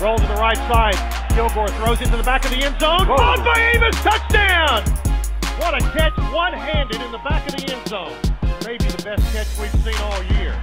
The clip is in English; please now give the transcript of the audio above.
Roll to the right side. Kilgore throws it to the back of the end zone. Whoa. Caught by Amos. Touchdown! What a catch, one-handed in the back of the end zone. Maybe the best catch we've seen all year.